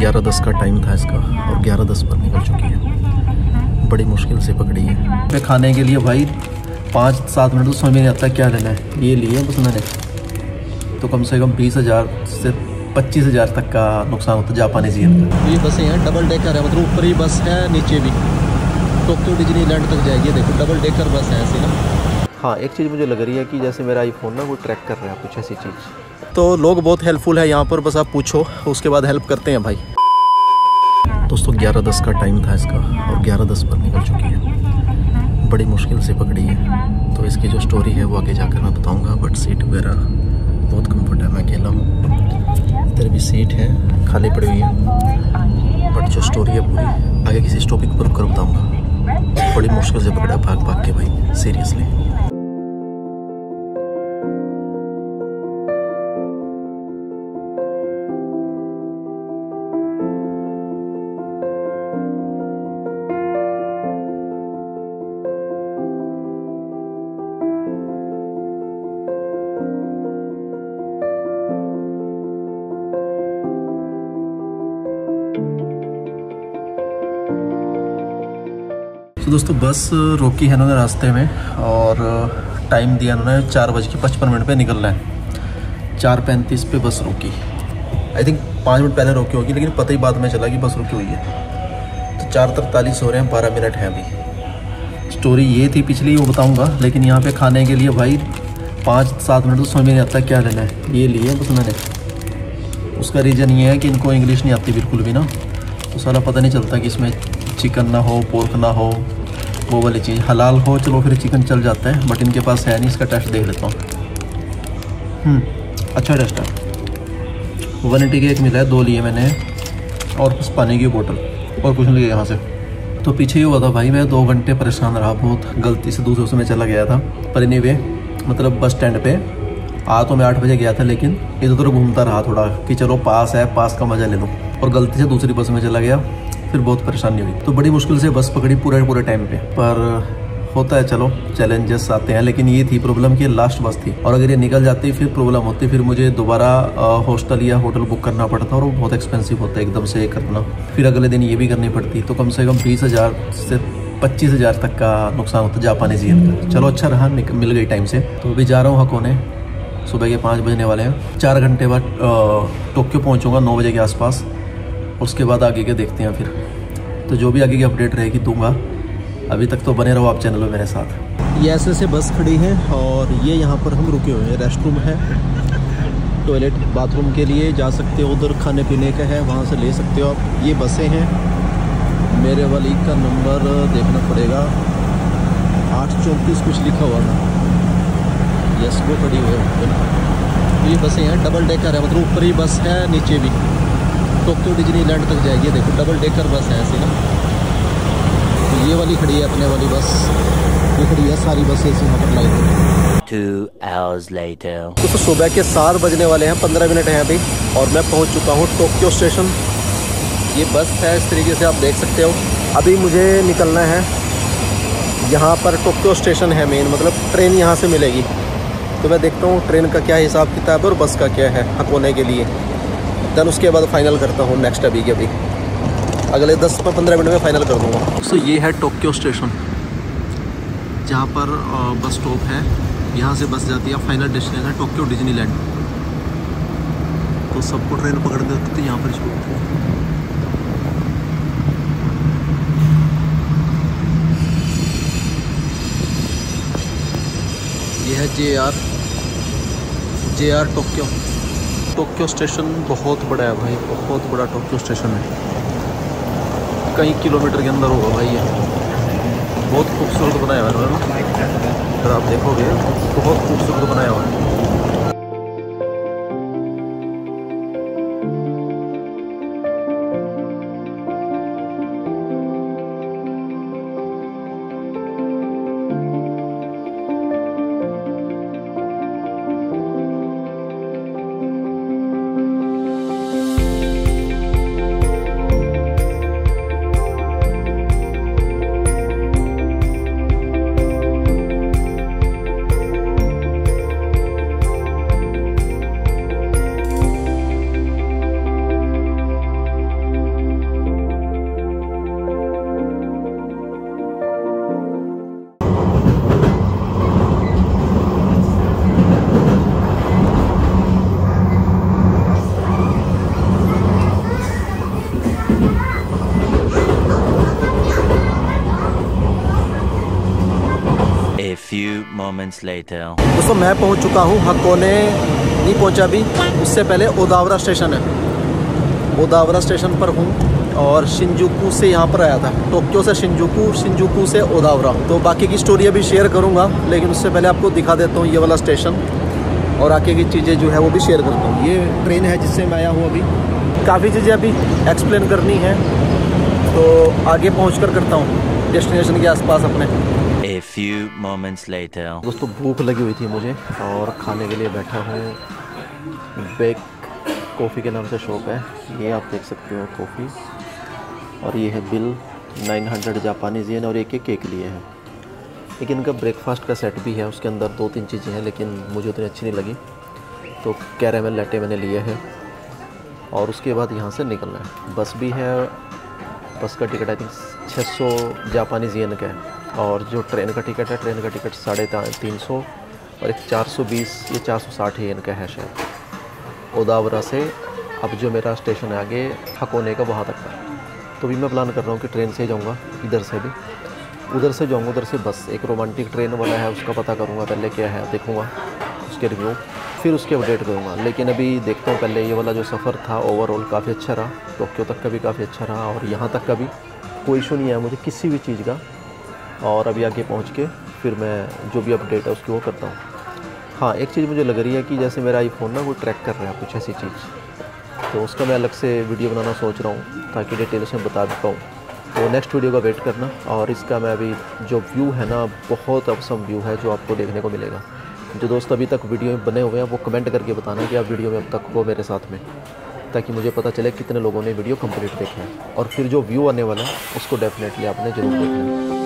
ग्यारह दस का टाइम था इसका और ग्यारह दस पर निकल चुकी है। बड़ी मुश्किल से पकड़ी है। मैं खाने के लिए भाई पाँच सात मिनट तो समझ में नहीं आता क्या लेना है। ये लिए बस मैंने। तो कम से कम बीस हज़ार से पच्चीस हज़ार तक का नुकसान होता है जापानी जी ये बसें हैं डबल डेकर है मतलब ऊपर ही बस है नीचे भी। टोक्यो डिजनी लैंड तक जाएगी। देखो डबल डेकर बस है ऐसी ना। हाँ एक चीज़ मुझे लग रही है कि जैसे मेरा आईफोन ना वो ट्रैक कर रहा है कुछ ऐसी चीज़। तो लोग बहुत हेल्पफुल है, यहाँ पर बस आप पूछो, उसके बाद हेल्प करते हैं भाई। दोस्तों, ग्यारह दस का टाइम था इसका, और ग्यारह दस पर निकल चुकी है। बड़ी मुश्किल से पकड़ी है। तो इसकी जो स्टोरी है, वो आगे जाकर मैं बताऊँगा बट सीट वगैरह बहुत कंफर्ट है, मैं अकेला हूँ। इधर भी सीट है, खाली पड़ी हुई है। बट जो स्टोरी है पूरी आगे किसी टॉपिक पर कर बताऊँगा। बड़ी मुश्किल से पकड़ा भाग भाग के भाई सीरियसली तो दोस्तों, बस रोकी है उन्होंने रास्ते में और टाइम दिया उन्होंने चार बज के पचपन मिनट पर निकलना है। चार पैंतीस पे बस रोकी। आई थिंक पाँच मिनट पहले रोकी होगी, लेकिन पता ही बाद में चला कि बस रुकी हुई है। तो चार तरतालीस हो रहे हैं, बारह मिनट हैं अभी। स्टोरी ये थी पिछली, वो बताऊँगा, लेकिन यहाँ पे खाने के लिए भाई पाँच सात मिनट तो समझ में नहीं आता क्या लेना है। ये लिए बस मैंने। उसका रीज़न ये है कि इनको इंग्लिश नहीं आती बिल्कुल भी ना। तो सारा पता नहीं चलता कि इसमें चिकन ना हो पोर्क ना हो। वो वाली चीज़। हलाल हो चलो फिर चिकन चल जाता है बट इनके पास है नहीं इसका टेस्ट देख लेता हूँ। हम्म, अच्छा टेस्ट है। वन एटी का एक मिला है दो लिए मैंने और बस पानी की बोतल और कुछ नहीं यहाँ से। तो पीछे ही हुआ था भाई मैं दो घंटे परेशान रहा बहुत गलती से दूसरे उसमें चला गया था। पर एनी वे मतलब बस स्टैंड पे आ तो मैं आठ बजे गया था, लेकिन इधर उधर घूमता रहा थोड़ा कि चलो पास है, पास का मज़ा ले लो। और गलती से दूसरी बस में चला गया, फिर बहुत परेशानी हुई। तो बड़ी मुश्किल से बस पकड़ी पूरे पूरे टाइम पे। पर होता है, चलो चैलेंजेस आते हैं, लेकिन ये थी प्रॉब्लम कि लास्ट बस थी। और अगर ये निकल जाती, फिर प्रॉब्लम होती, फिर मुझे दोबारा हॉस्टल या होटल बुक करना पड़ता और वो बहुत एक्सपेंसिव होता है एकदम से करना फिर अगले दिन ये भी करनी पड़ती तो कम से कम बीस हज़ार से पच्चीस हज़ार तक का नुकसान होता जापानी जीन का। चलो अच्छा रहा मिल गई टाइम से। तो अभी जा रहा हूँ हकोने। सुबह के पाँच बजने वाले हैं। चार घंटे बाद टोक्यो पहुँचूँगा नौ बजे के आसपास। उसके बाद आगे के देखते हैं फिर। तो जो भी आगे की अपडेट रहेगी, दूँगा। अभी तक तो बने रहो आप चैनल में मेरे साथ। ये ऐसे ऐसे बस खड़ी है और ये यहाँ पर हम रुके हुए हैं। रेस्ट रूम है। टॉयलेट बाथरूम के लिए जा सकते हो। उधर खाने पीने का है, वहाँ से ले सकते हो आप। ये बसें हैं। मेरे वाली का नंबर देखना पड़ेगा। आठ चौंतीस कुछ लिखा हुआ था। यस वो खड़ी हुई है ये बसें हैं डबल डेकर है मतलब ऊपर ही बस है नीचे भी। टोक्यो डिजनी लैंड तक जाएगी देखो डबल डेकर बस है ऐसी ना। तो ये वाली खड़ी है अपने वाली बस। ये खड़ी है सारी बसें इसी यहाँ पर लाइन। Two hours later. तो सुबह के सात बजने वाले हैं पंद्रह मिनट हैं अभी और मैं पहुँच चुका हूँ टोक्यो स्टेशन ये बस है इस तरीके से आप देख सकते हो। अभी मुझे निकलना है। यहाँ पर टोक्यो स्टेशन है मेन मतलब ट्रेन यहाँ से मिलेगी। तो मैं देखता हूँ ट्रेन का क्या हिसाब किताब है और बस का क्या है हकोने के लिए। दैन उसके बाद फाइनल करता हूँ नेक्स्ट अभी के अभी। अगले दस पंद्रह मिनट में फाइनल कर दूँगा। सो ये है टोक्यो स्टेशन जहाँ पर बस स्टॉप है। यहाँ से बस जाती है फाइनल डेस्टिनेशन है टोक्यो डिज्नीलैंड तो सबको ट्रेन पकड़ते होते तो यहाँ पर छोड़ते हैं है J R J R Tokyo. Tokyo station बहुत बड़ा है भाई, बहुत बड़ा टोक्यो स्टेशन है। कई किलोमीटर के अंदर होगा भाई ये। बहुत खूबसूरत बनाया हुआ है ना? अगर आप देखोगे, बहुत खूबसूरत बनाया हुआ है। Moments later. दोस्तों, मैं पहुँच चुका हूँ हकोने, नहीं पहुँचा अभी उससे पहले ओदावरा स्टेशन है। ओदावरा स्टेशन पर हूँ और शिंजुकू से यहाँ पर आया था। टोक्यो से शिंजुकू शिंजुकू से ओदावरा। तो बाकी की स्टोरी अभी शेयर करूँगा, लेकिन उससे पहले आपको दिखा देता हूँ ये वाला स्टेशन और आगे की चीज़ें जो है वो भी शेयर करता हूँ। ये ट्रेन है जिससे मैं आया हूँ अभी। काफ़ी चीज़ें अभी एक्सप्लेन करनी है तो आगे पहुँच कर करता हूँ। डेस्टिनेशन के आसपास अपने। Few moments later. दोस्तों, भूख लगी हुई थी मुझे और खाने के लिए बैठा हूँ। बेक कॉफ़ी के नाम से शॉप है। ये आप देख सकते हो कॉफ़ी और ये है बिल 900 जापानी येन और एक एक केक लिए हैं। लेकिन इनका ब्रेकफास्ट का सेट भी है, उसके अंदर दो तीन चीज़ें हैं, लेकिन मुझे उतनी अच्छी नहीं लगी। तो कैरेमल लैटे मैंने लिए हैं और उसके बाद यहाँ से निकलना है। बस भी है, बस का टिकट आई थिंक 600 जापानी येन का है। और जो ट्रेन का टिकट है, ट्रेन का टिकट साढ़े तीन सौ और एक 420 ये 460 येन का है शायद। उदावरा से अब जो मेरा स्टेशन है आगे हकोने का वहाँ तक का। तो भी मैं प्लान कर रहा हूँ कि ट्रेन से ही जाऊँगा, इधर से भी। उधर से जाऊँगा, उधर से बस, एक रोमांटिक ट्रेन वाला है, उसका पता करूँगा पहले क्या है, देखूँगा, उसके रिव्यू फिर उसके अपडेट करूँगा। लेकिन अभी देखता हूँ पहले ये वाला जो सफ़र था ओवरऑल काफ़ी अच्छा रहा टोक्यो तक का भी काफ़ी अच्छा रहा, और यहाँ तक का भी। कोई इशू नहीं है मुझे किसी भी चीज़ का। और अभी आगे पहुँच के फिर मैं जो भी अपडेट है उसकी वो करता हूँ। हाँ एक चीज़ मुझे लग रही है कि जैसे मेरा आईफोन ना वो ट्रैक कर रहा है कुछ ऐसी चीज़। तो उसका मैं अलग से वीडियो बनाना सोच रहा हूँ ताकि डिटेल्स में बता भी पाऊँ। तो नेक्स्ट वीडियो का वेट करना और इसका मैं अभी जो व्यू है ना, बहुत अवसम व्यू है जो आपको देखने को मिलेगा। जो दोस्त, अभी तक वीडियो में बने हुए हैं, वो कमेंट करके बताना कि आप वीडियो में अब तक हो मेरे साथ में, ताकि मुझे पता चले कितने लोगों ने वीडियो कंप्लीट देखा है। और फिर जो व्यू आने वाला है, उसको डेफिनेटली आपने ज़रूर देखना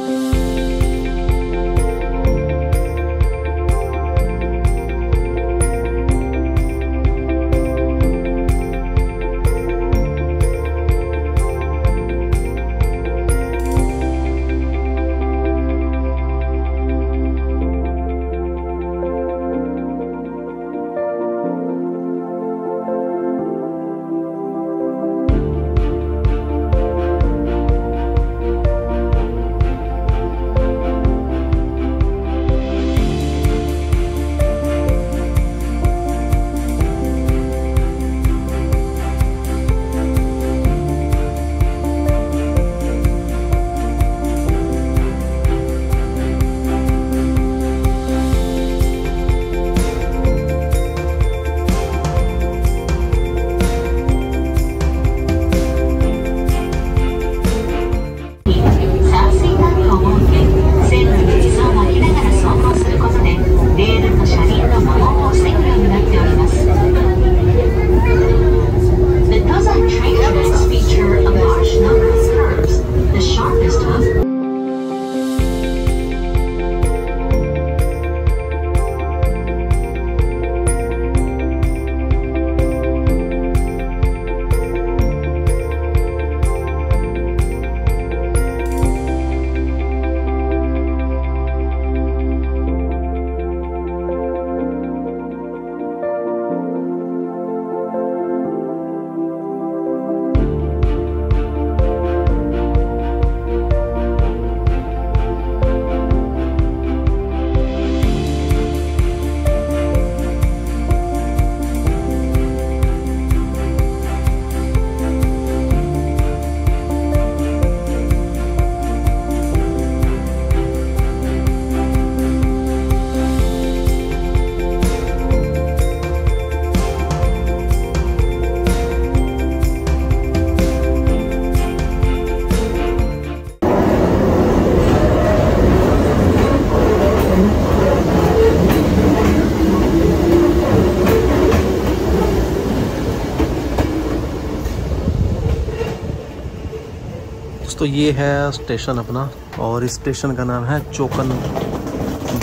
दोस्तों ये है स्टेशन अपना और इस स्टेशन का नाम है चोकन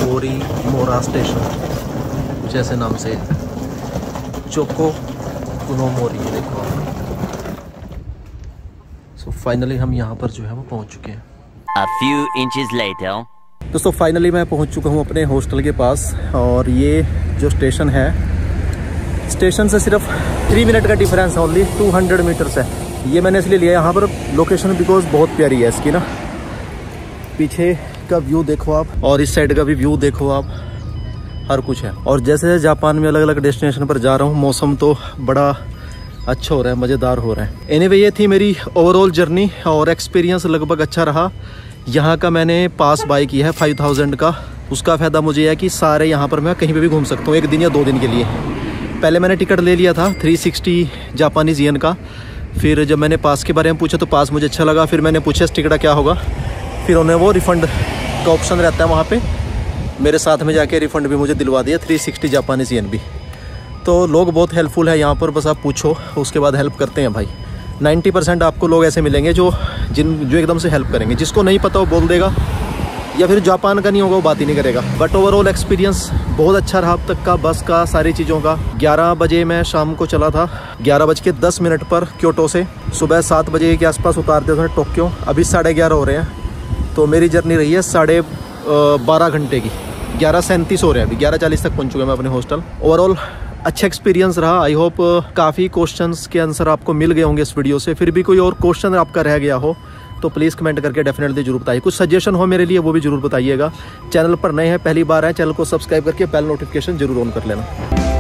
बोरी मोरा स्टेशन जैसे नाम से चोको कुनो मोरी देखो सो so फाइनली हम यहाँ पर जो है वो पहुँच चुके हैं। A few inches later. दोस्तों फाइनली मैं पहुँच चुका हूँ अपने हॉस्टल के पास और ये जो स्टेशन है स्टेशन से सिर्फ़ थ्री मिनट का डिफरेंस है ओनली टू हंड्रेड मीटर्स है। ये मैंने इसलिए लिया यहाँ पर लोकेशन बिकॉज़ बहुत प्यारी है इसकी ना। पीछे का व्यू देखो आप और इस साइड का भी व्यू देखो आप हर कुछ है। और जैसे जैसे जापान में अलग अलग डेस्टिनेशन पर जा रहा हूँ मौसम तो बड़ा अच्छा हो रहा है मज़ेदार हो रहा है। एनी anyway, ये थी मेरी ओवरऑल जर्नी और एक्सपीरियंस लगभग अच्छा रहा। यहाँ का मैंने पास बाई किया है फाइव थाउज़ेंड का। उसका फ़ायदा मुझे है कि सारे यहाँ पर मैं कहीं पर भी घूम सकता हूँ एक दिन या दो दिन के लिए। पहले मैंने टिकट ले लिया था थ्री सिक्सटी जापानीज यन का। फिर जब मैंने पास के बारे में पूछा तो पास मुझे अच्छा लगा, फिर मैंने पूछा, इस टिकट क्या होगा? फिर उन्हें वो रिफ़ंड का ऑप्शन रहता है वहाँ पे। मेरे साथ में जाके रिफ़ंड भी मुझे दिलवा दिया थ्री सिक्सटी जापानीज यन भी तो लोग बहुत हेल्पफुल है यहाँ पर, बस आप पूछो, उसके बाद हेल्प करते हैं भाई। 90 परसेंट आपको लोग ऐसे मिलेंगे जो जिन, जो एकदम से हेल्प करेंगे। जिसको नहीं पता वो बोल देगा या फिर जापान का नहीं होगा, वो बात ही नहीं करेगा। बट ओवरऑल एक्सपीरियंस बहुत अच्छा रहा अब तक का, बस का, सारी चीज़ों का। 11 बजे मैं शाम को चला था। ग्यारह बज के दस मिनट पर क्योटो से। सुबह सात बजे के आसपास उतारते थे टोक्यो। अभी साढ़े ग्यारह हो रहे हैं। तो मेरी जर्नी रही है साढ़े बारह घंटे की। ग्यारह सैंतीस हो रहे हैं अभी। ग्यारह चालीस तक पहुँच चुके मैं अपने हॉस्टल। ओवरऑल अच्छा एक्सपीरियंस रहा। आई होप काफ़ी क्वेश्चंस के आंसर आपको मिल गए होंगे इस वीडियो से। फिर भी कोई और क्वेश्चन आपका रह गया हो तो प्लीज़ कमेंट करके डेफिनेटली ज़रूर बताइए। कुछ सजेशन हो मेरे लिए, वो भी ज़रूर बताइएगा। चैनल पर नए हैं, पहली बार है चैनल को सब्सक्राइब करके बेल नोटिफिकेशन ज़रूर ऑन कर लेना।